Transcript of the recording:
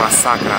массакра.